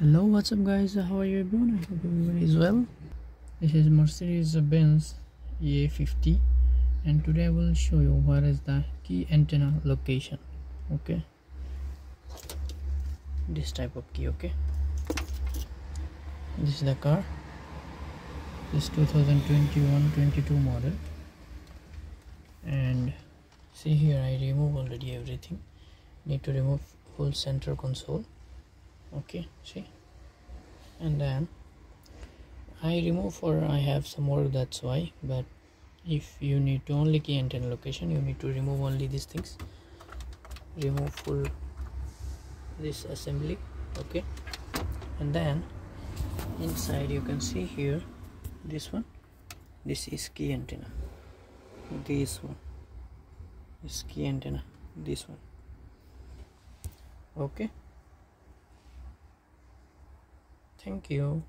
hello what's up guys? How are you everyone? I hope everybody is well. This is mercedes-benz A250 and today i will show you where is the key antenna location okay? This type of key okay? This is the car. This 2021-22 model. And see here i remove already everything. Need to remove full center console. Okay see and then I remove for I have some more that's why. But if you need to only key antenna location you need to remove only these things. Remove full this assembly okay? And then inside you can see here this one. This is key antenna. This one. Is key antenna. This one. Okay thank you